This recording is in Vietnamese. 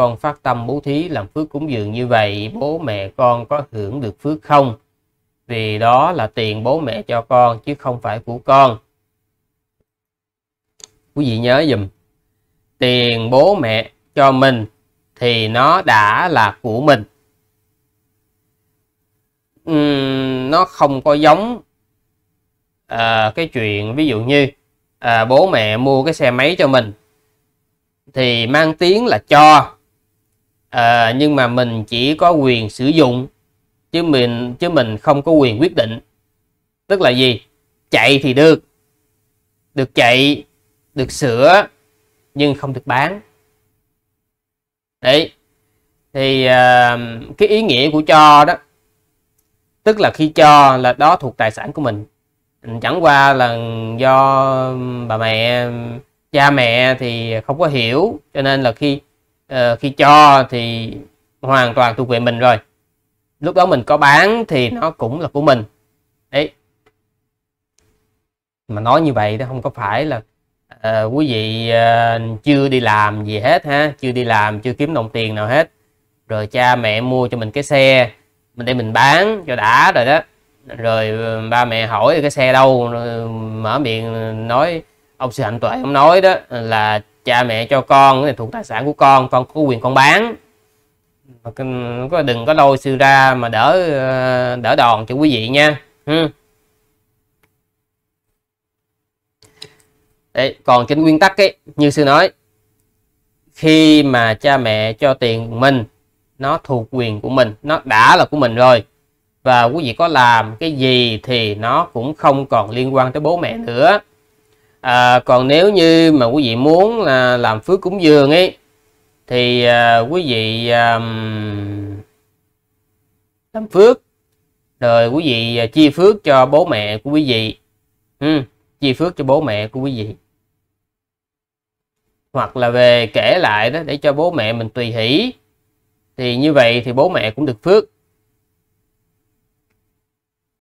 con phát tâm bố thí làm phước cúng dường như vậy bố mẹ con có hưởng được phước không? Vì đó là tiền bố mẹ cho con chứ không phải của con. Quý vị nhớ dùm tiền bố mẹ cho mình thì nó đã là của mình. Uhm, nó không có giống à, cái chuyện ví dụ như à, bố mẹ mua cái xe máy cho mình thì mang tiếng là cho à, nhưng mà mình chỉ có quyền sử dụng chứ mình chứ mình không có quyền quyết định. Tức là gì? Chạy thì được. Được chạy được sửa nhưng không được bán. Đấy. Thì à, cái ý nghĩa của cho đó tức là khi cho là đó thuộc tài sản của mình. Chẳng qua là do bà mẹ cha mẹ thì không có hiểu cho nên là khi uh, khi cho thì hoàn toàn thuộc về mình rồi. Lúc đó mình có bán thì nó cũng là của mình. Đấy. Mà nói như vậy đó không có phải là uh, quý vị uh, chưa đi làm gì hết ha chưa đi làm chưa kiếm đồng tiền nào hết. Rồi cha mẹ mua cho mình cái xe mình để mình bán cho đã rồi đó. Rồi ba mẹ hỏi cái xe đâu mở miệng nói ông sư hạnh tuệ ông nói đó là cha mẹ cho con cái thuộc tài sản của con con có quyền con bán. Có đừng có lôi sư ra mà đỡ ờ, đỡ đòn cho quý vị nha. Ừ. Đấy, còn trên nguyên tắc ấy như sư nói khi mà cha mẹ cho tiền mình nó thuộc quyền của mình nó đã là của mình rồi và quý vị có làm cái gì thì nó cũng không còn liên quan tới bố mẹ nữa à, còn nếu như mà quý vị muốn là làm phước cúng dường ấy thì à, quý vị à, làm phước. Rồi quý vị à, chia phước cho bố mẹ của quý vị. Ừ, chia phước cho bố mẹ của quý vị. Hoặc là về kể lại đó để cho bố mẹ mình tùy hỷ. Thì như vậy thì bố mẹ cũng được phước.